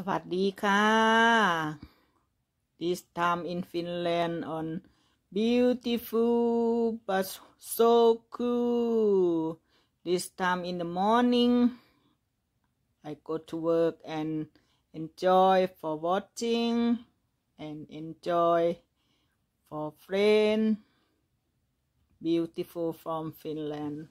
สวัสดีค่ะ This time in Finland on beautiful but so cool. This time in the morning, I go to work and enjoy for watching and enjoy for friend. Beautiful from Finland.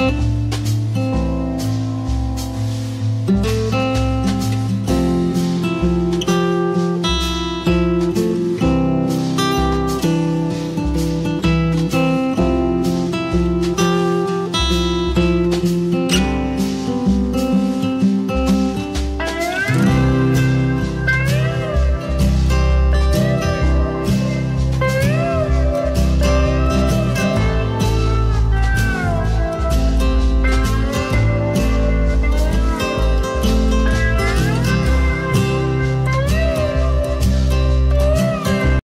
thank you